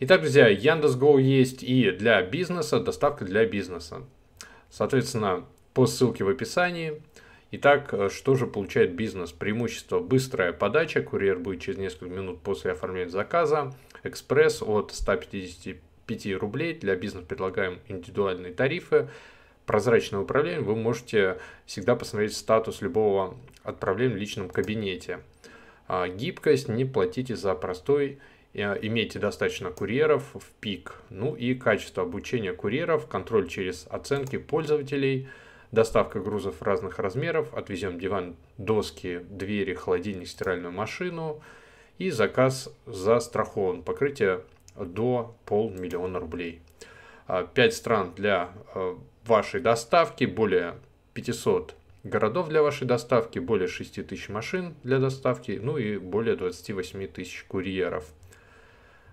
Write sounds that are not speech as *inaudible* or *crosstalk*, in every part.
Итак, друзья, Яндекс.Го есть и для бизнеса, доставка для бизнеса. Соответственно, по ссылке в описании. Итак, что же получает бизнес? Преимущество быстрая подача, курьер будет через несколько минут после оформления заказа, экспресс от 155 рублей, для бизнеса предлагаем индивидуальные тарифы, прозрачное управление, вы можете всегда посмотреть статус любого отправления в личном кабинете. А, гибкость, не платите за простой Э, имейте достаточно курьеров в пик. Ну и качество обучения курьеров, контроль через оценки пользователей, доставка грузов разных размеров, отвезем диван, доски, двери, холодильник, стиральную машину и заказ застрахован, покрытие до полмиллиона рублей. 5 а, стран для э, вашей доставки, более 500 городов для вашей доставки, более 6 тысяч машин для доставки, ну и более 28 тысяч курьеров.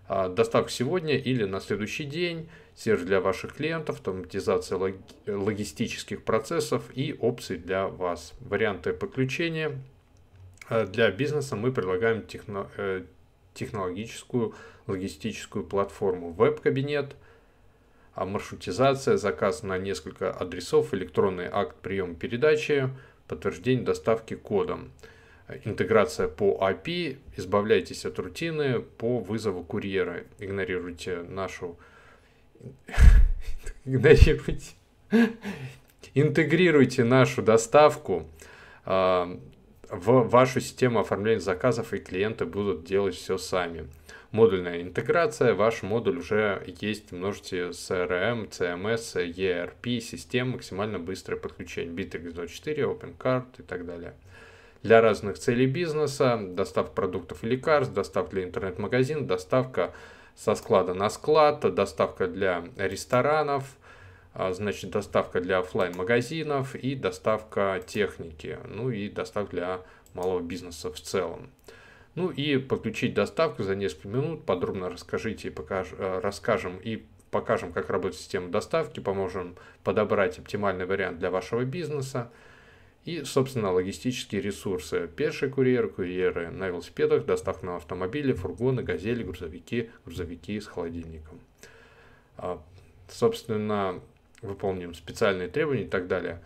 А, доставка сегодня или на следующий день, сервис для ваших клиентов, автоматизация лог... логистических процессов и опции для вас. Варианты подключения. А, для бизнеса мы предлагаем техно... Э, технологическую логистическую платформу. Веб-кабинет, а, маршрутизация, заказ на несколько адресов, электронный акт приема передачи, подтверждение доставки кодом интеграция по API, избавляйтесь от рутины по вызову курьера, игнорируйте нашу... *laughs* игнорируйте... интегрируйте нашу доставку э, в вашу систему оформления заказов, и клиенты будут делать все сами. Модульная интеграция, ваш модуль уже есть, множите CRM, CMS, ERP, систем, максимально быстрое подключение, Bittrex24, OpenCard и так далее для разных целей бизнеса, доставка продуктов и лекарств, доставка для интернет-магазина, доставка со склада на склад, доставка для ресторанов, а, значит, доставка для офлайн магазинов и доставка техники, ну и доставка для малого бизнеса в целом. Ну и подключить доставку за несколько минут, подробно расскажите и покаж, э, расскажем и покажем, как работает система доставки, поможем подобрать оптимальный вариант для вашего бизнеса. И, собственно, логистические ресурсы. Пешие курьеры, курьеры на велосипедах, доставка на автомобиле, фургоны, газели, грузовики, грузовики с холодильником. А, собственно, выполним специальные требования и так далее.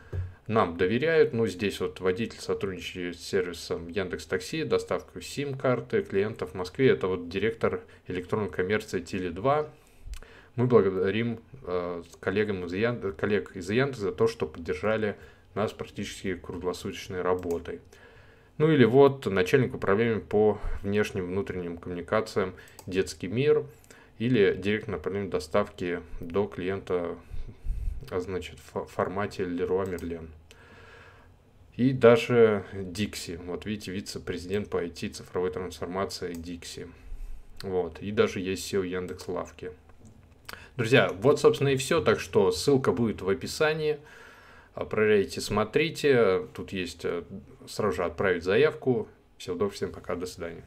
Нам доверяют, ну здесь вот водитель сотрудничает с сервисом Яндекс Такси, доставка сим-карты клиентов в Москве. Это вот директор электронной коммерции Теле2. Мы благодарим э, коллегам из Яндекс, коллег из Яндекса за то, что поддержали нас практически круглосуточной работой. Ну или вот начальник управления по внешним внутренним коммуникациям «Детский мир» или директор направления доставки до клиента а значит, в формате Leroy Merlin. И даже Dixie. Вот видите, вице-президент по IT цифровой трансформации Dixie. Вот. И даже есть SEO Яндекс Лавки. Друзья, вот, собственно, и все. Так что ссылка будет в описании. Проверяйте, смотрите. Тут есть э, сразу же отправить заявку. Всего доброго, всем пока, до свидания.